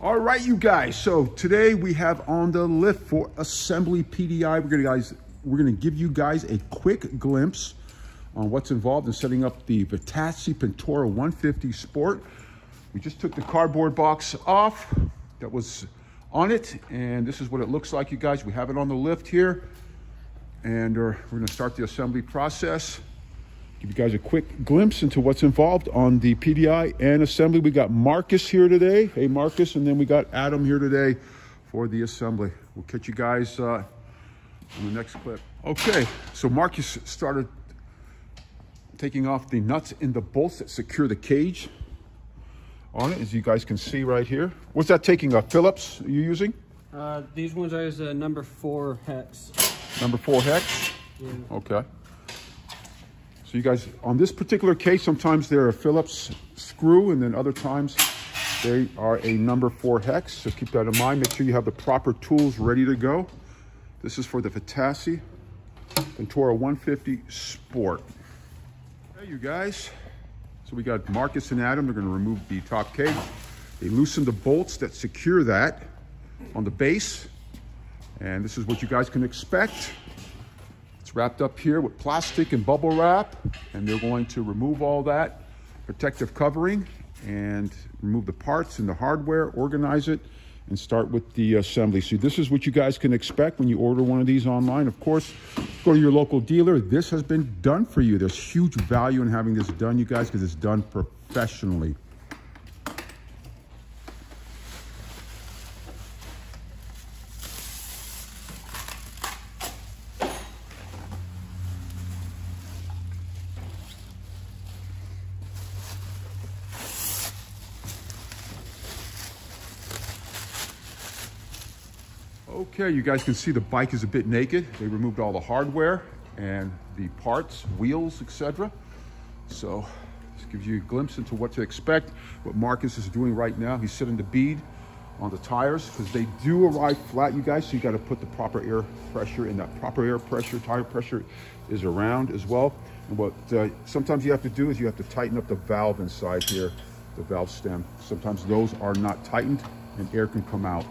All right, you guys. So today we have on the lift for assembly PDI. We're gonna guys, we're gonna give you guys a quick glimpse on what's involved in setting up the Vitacci Pentora 150 Sport. We just took the cardboard box off that was on it, and this is what it looks like, you guys. We have it on the lift here, and uh, we're gonna start the assembly process give you guys a quick glimpse into what's involved on the PDI and assembly. We got Marcus here today. Hey, Marcus. And then we got Adam here today for the assembly. We'll catch you guys uh, in the next clip. Okay, so Marcus started taking off the nuts and the bolts that secure the cage on it, as you guys can see right here. What's that taking, a Phillips are you using? Uh, these ones are a number four hex. Number four hex? Yeah. Okay. So you guys, on this particular case, sometimes they're a Phillips screw and then other times they are a number four hex. So keep that in mind. Make sure you have the proper tools ready to go. This is for the Vitacci Pentora 150 Sport. Hey, you guys. So we got Marcus and Adam. They're going to remove the top cage. They loosen the bolts that secure that on the base. And this is what you guys can expect. It's wrapped up here with plastic and bubble wrap, and they're going to remove all that protective covering and remove the parts and the hardware, organize it, and start with the assembly. So this is what you guys can expect when you order one of these online. Of course, go to your local dealer. This has been done for you. There's huge value in having this done, you guys, because it's done professionally. Okay, you guys can see the bike is a bit naked. They removed all the hardware and the parts, wheels, etc. So this gives you a glimpse into what to expect. What Marcus is doing right now, he's setting the bead on the tires because they do arrive flat, you guys. So you got to put the proper air pressure and that proper air pressure, tire pressure is around as well. And what uh, sometimes you have to do is you have to tighten up the valve inside here, the valve stem. Sometimes those are not tightened and air can come out.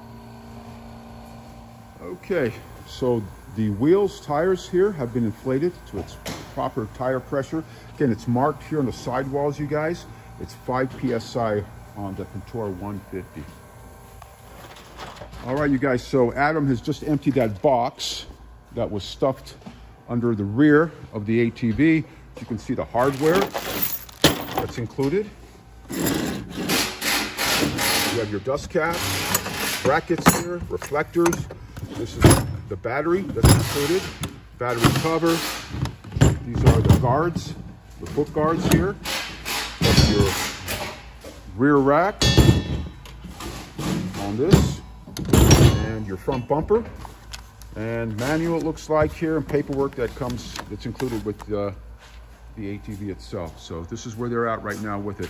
Okay, so the wheels, tires here have been inflated to its proper tire pressure. Again, it's marked here on the sidewalls, you guys. It's 5 PSI on the Pentora 150. All right, you guys, so Adam has just emptied that box that was stuffed under the rear of the ATV. You can see the hardware that's included. You have your dust cap, brackets here, reflectors, this is the battery that's included, battery cover. These are the guards, the foot guards here. That's your rear rack on this and your front bumper and manual it looks like here and paperwork that comes that's included with uh, the ATV itself. So this is where they're at right now with it.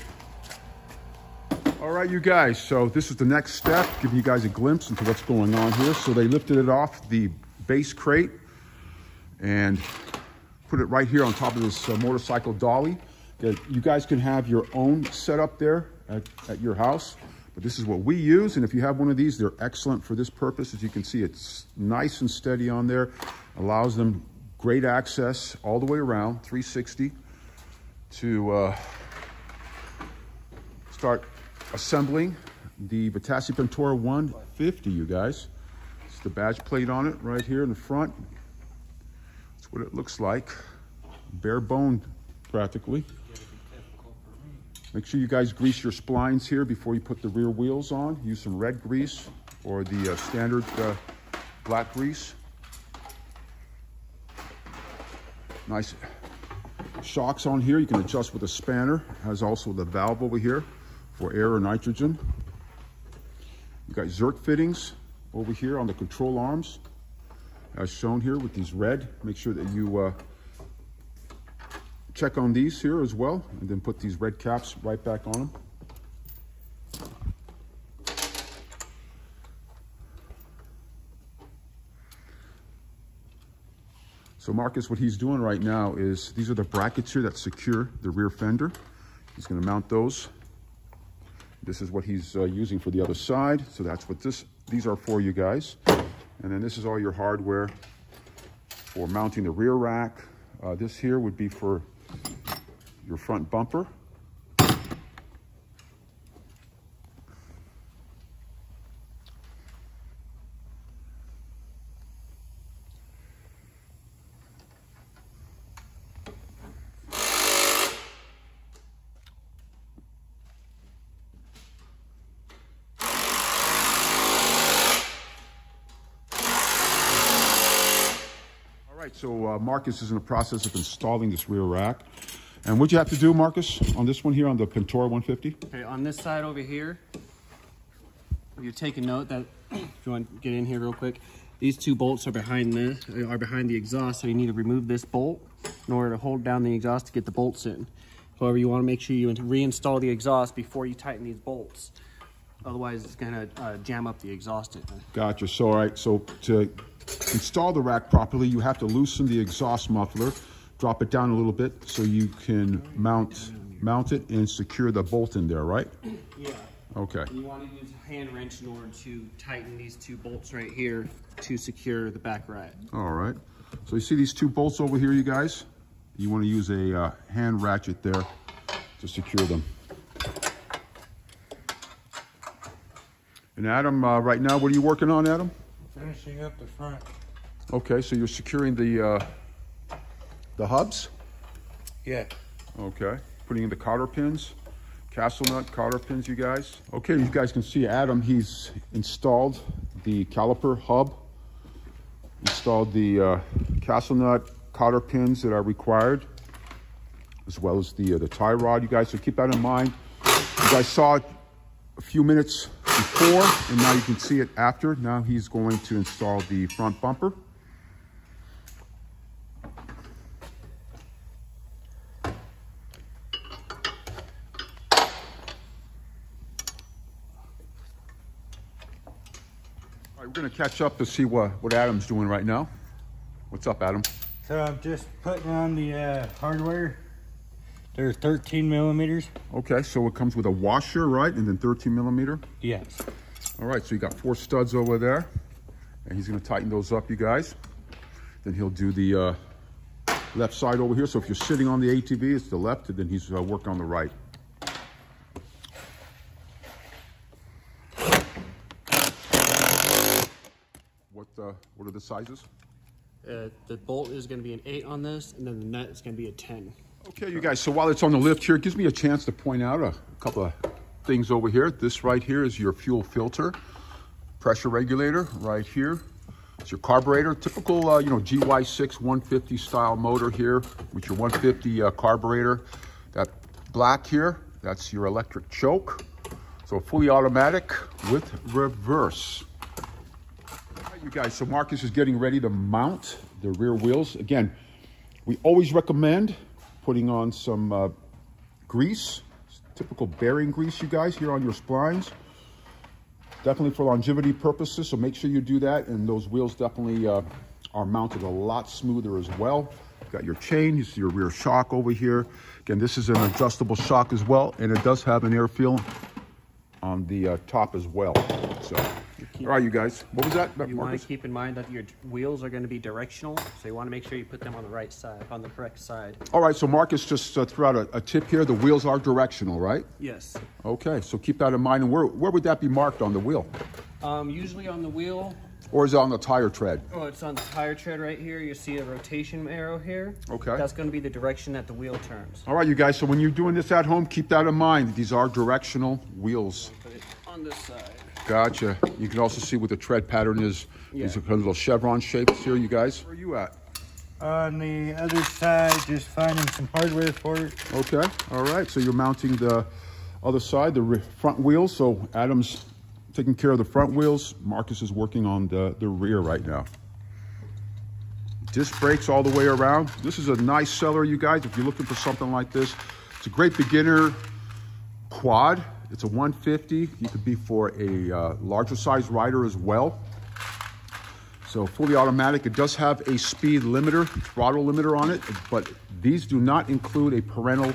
All right, you guys, so this is the next step, giving you guys a glimpse into what's going on here. So they lifted it off the base crate and put it right here on top of this uh, motorcycle dolly. You guys can have your own setup there at, at your house, but this is what we use. And if you have one of these, they're excellent for this purpose. As you can see, it's nice and steady on there, allows them great access all the way around, 360, to uh, start assembling the Vitacci Pentora 150, you guys. It's the badge plate on it right here in the front. That's what it looks like. Bare boned, practically. Make sure you guys grease your splines here before you put the rear wheels on. Use some red grease or the uh, standard uh, black grease. Nice shocks on here. You can adjust with a spanner. Has also the valve over here for air or nitrogen. You got Zerk fittings over here on the control arms, as shown here with these red. Make sure that you uh, check on these here as well, and then put these red caps right back on them. So Marcus, what he's doing right now is, these are the brackets here that secure the rear fender. He's gonna mount those This is what he's uh, using for the other side. So that's what this, these are for you guys. And then this is all your hardware for mounting the rear rack. Uh, this here would be for your front bumper. Right, so uh, Marcus is in the process of installing this rear rack. And what'd you have to do, Marcus, on this one here, on the Pentora 150? Okay, on this side over here, you take a note that, if you want to get in here real quick, these two bolts are behind this, are behind the exhaust, so you need to remove this bolt in order to hold down the exhaust to get the bolts in. However, you want to make sure you reinstall the exhaust before you tighten these bolts. Otherwise, it's going to uh, jam up the exhaust. Gotcha. So, all right, so to install the rack properly, you have to loosen the exhaust muffler, drop it down a little bit so you can mount mount it and secure the bolt in there, right? Yeah. Okay. You want to use a hand wrench in order to tighten these two bolts right here to secure the back rack. All right. So you see these two bolts over here, you guys? You want to use a uh, hand ratchet there to secure them. And Adam, uh, right now, what are you working on, Adam? Finishing up the front. Okay, so you're securing the uh, the hubs. Yeah. Okay, putting in the cotter pins, castle nut cotter pins, you guys. Okay, you guys can see Adam. He's installed the caliper hub, installed the uh, castle nut cotter pins that are required, as well as the uh, the tie rod. You guys, so keep that in mind. You guys saw a few minutes before, and now you can see it after. Now he's going to install the front bumper. All right, we're gonna catch up to see what, what Adam's doing right now. What's up, Adam? So I'm just putting on the uh, hardware. They're 13 millimeters. Okay, so it comes with a washer, right? And then 13 millimeter? Yes. All right, so you got four studs over there. And he's gonna tighten those up, you guys. Then he'll do the uh, left side over here. So if you're sitting on the ATV, it's the left, and then he's uh, working on the right. What, uh, what are the sizes? Uh, the bolt is going to be an 8 on this, and then the nut is going to be a 10. Okay, you guys, so while it's on the lift here, it gives me a chance to point out a couple of things over here. This right here is your fuel filter, pressure regulator right here. It's your carburetor, typical, uh, you know, GY6 150 style motor here with your 150 uh, carburetor. That black here, that's your electric choke. So fully automatic with reverse. You guys, so Marcus is getting ready to mount the rear wheels. Again, we always recommend putting on some uh, grease, typical bearing grease, you guys, here on your splines. Definitely for longevity purposes, so make sure you do that. And those wheels definitely uh, are mounted a lot smoother as well. You've got your chain, you see your rear shock over here. Again, this is an adjustable shock as well, and it does have an air seal on the uh, top as well. So, all right, you guys, what was that? You want to keep in mind that your wheels are going to be directional, so you want to make sure you put them on the right side, on the correct side. All right, so Marcus just uh, threw out a, a tip here. The wheels are directional, right? Yes. Okay, so keep that in mind. And where, where would that be marked on the wheel? Um, usually on the wheel, Or is it on the tire tread? oh, it's on the tire tread right here. You see a rotation arrow here. Okay. That's going to be the direction that the wheel turns. All right, you guys, so when you're doing this at home, keep that in mind. These are directional wheels. Put it on this side. Gotcha. You can also see what the tread pattern is. These are kind of little chevron shapes here, you guys. Where are you at? On the other side, just finding some hardware for it. Okay, all right. So you're mounting the other side, the front wheels. So Adam's taking care of the front wheels. Marcus is working on the, the rear right now. Disc brakes all the way around. This is a nice seller, you guys, if you're looking for something like this. It's a great beginner quad. It's a 150. You could be for a uh, larger size rider as well. So fully automatic. It does have a speed limiter, throttle limiter on it, but these do not include a parental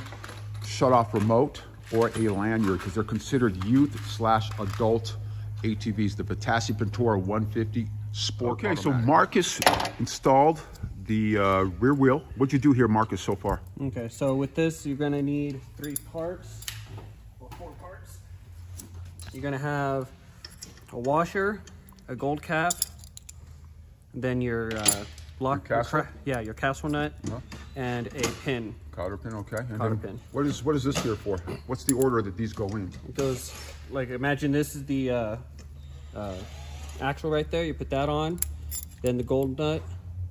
shut-off remote or a lanyard because they're considered youth slash adult ATVs. The Vitacci Pentora 150 Sport. Okay, so. Marcus installed the uh, rear wheel. What'd you do here, Marcus, so far? Okay, so with this, you're gonna need three parts, or four parts. You're gonna have a washer, a gold cap, then your uh, block, Your castle? cra- yeah, your castle nut, Uh-huh. and a pin. Cotter pin, okay. And Cotter pin. What is what is this here for? What's the order that these go in? It goes like imagine this is the uh, uh, axle right there. You put that on, then the gold nut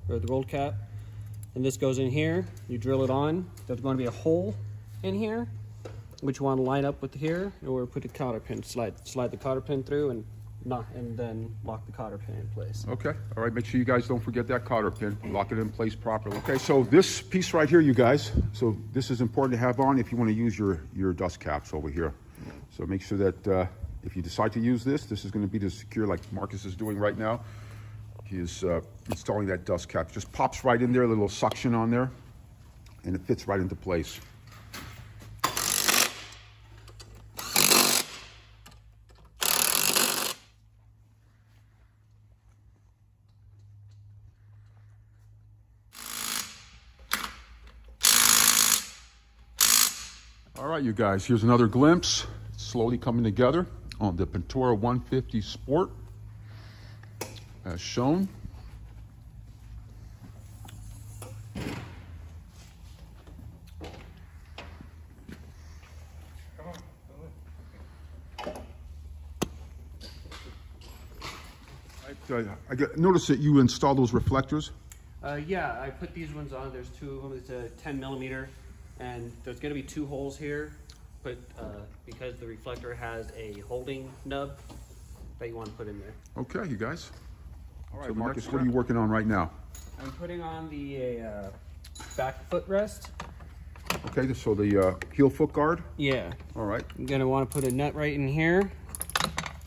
or the gold cap, and this goes in here. You drill it on. There's going to be a hole in here, which you want to line up with here, or put a cotter pin. Slide slide the cotter pin through and not, and then lock the cotter pin in place. Okay, all right, make sure you guys don't forget that cotter pin. Lock it in place properly. Okay, so this piece right here, you guys, so this is important to have on if you want to use your, your dust caps over here. So make sure that uh, if you decide to use this, this is going to be to secure like Marcus is doing right now. He is uh, installing that dust cap. Just pops right in there, a little suction on there, and it fits right into place. Right, you guys, here's another glimpse. It's slowly coming together on the Pentora 150 Sport, as shown. I, I got, notice that you installed those reflectors. Uh, yeah, I put these ones on. There's two of them. It's a 10 millimeter, and there's going to be two holes here, but uh, because the reflector has a holding nub that you want to put in there. Okay, you guys. All right, So Marcus, next what are you working on right now? I'm putting on the uh, back footrest. Okay, so the uh, heel foot guard. Yeah, All right. I'm gonna want to put a nut right in here.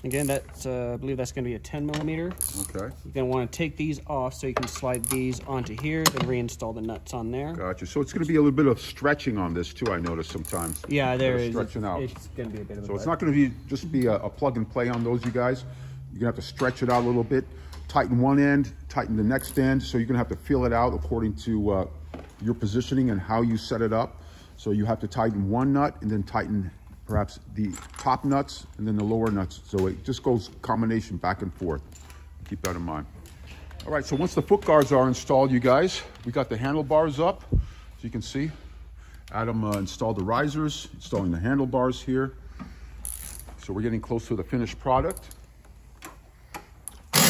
Again, that's uh, I believe that's gonna be a 10 millimeter. Okay. You're gonna want to take these off so you can slide these onto here, then reinstall the nuts on there. Gotcha. So it's going to be a little bit of stretching on this too. I notice sometimes. Yeah, there Bit stretching It's, out. it's gonna be a bit of a. So it's not going to be just be a, a plug and play on those, you guys. You're going to have to stretch it out a little bit, tighten one end, tighten the next end. So you're going to have to feel it out according to uh, your positioning and how you set it up. So you have to tighten one nut and then tighten perhaps the top nuts and then the lower nuts. So it just goes combination back and forth. Keep that in mind. All right, so once the foot guards are installed, you guys, we got the handlebars up, so you can see. Adam uh, installed the risers, installing the handlebars here. So we're getting close to the finished product. You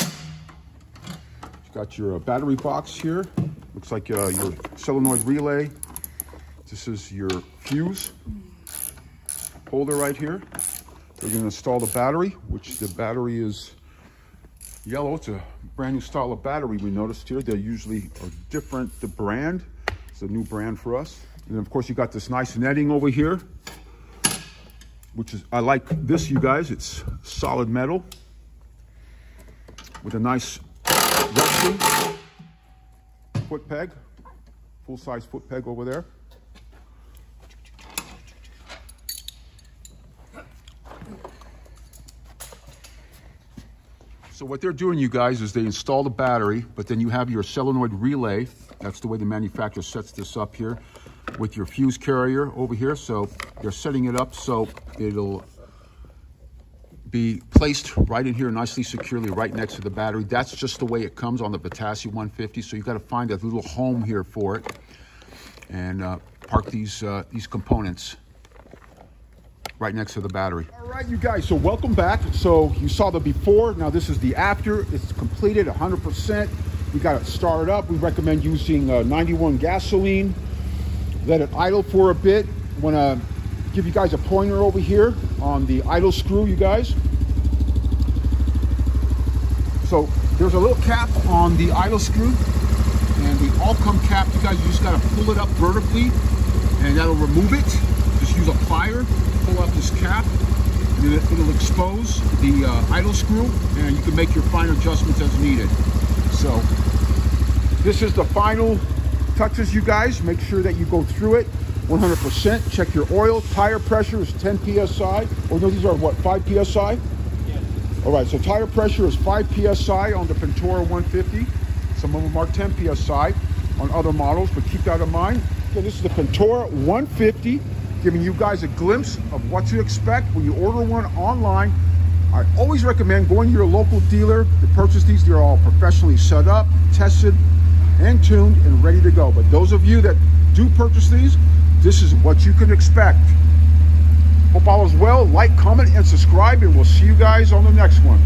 got your uh, battery box here. Looks like uh, your solenoid relay. This is your fuse holder right here. We're going to install the battery, which the battery is yellow. It's a brand new style of battery we noticed here. They're usually are different the brand. It's a new brand for us. And of course you got this nice netting over here, which is, I like this you guys. It's solid metal with a nice foot peg, full size foot peg over there. What they're doing, you guys, is they install the battery, but then you have your solenoid relay. That's the way the manufacturer sets this up here with your fuse carrier over here. So they're setting it up so it'll be placed right in here nicely securely right next to the battery. That's just the way it comes on the Vitacci 150. So you've got to find a little home here for it and uh, park these, uh, these components right next to the battery. All right, you guys, so welcome back. So you saw the before, now this is the after. It's completed 100%. We got it started up. We recommend using uh, 91 gasoline. Let it idle for a bit. Want to give you guys a pointer over here on the idle screw, you guys. So there's a little cap on the idle screw and the all-come cap, you guys, you just got to pull it up vertically and that'll remove it. Just use a plier, pull up this cap, it, it'll expose the uh, idle screw and you can make your fine adjustments as needed. So this is the final touches, you guys. Make sure that you go through it. 100%. Check your oil. Tire pressure is 10 psi. Or no, these are what, 5 psi? All right, so tire pressure is 5 psi on the Pentora 150. Some of them are 10 psi on other models, but keep that in mind. Okay, this is the Pentora 150, giving you guys a glimpse of what to expect when you order one online. I always recommend going to your local dealer to purchase these. They're all professionally set up, tested, and tuned, and ready to go. But those of you that do purchase these, this is what you can expect. Hope all is well. Like, comment, and subscribe, and we'll see you guys on the next one.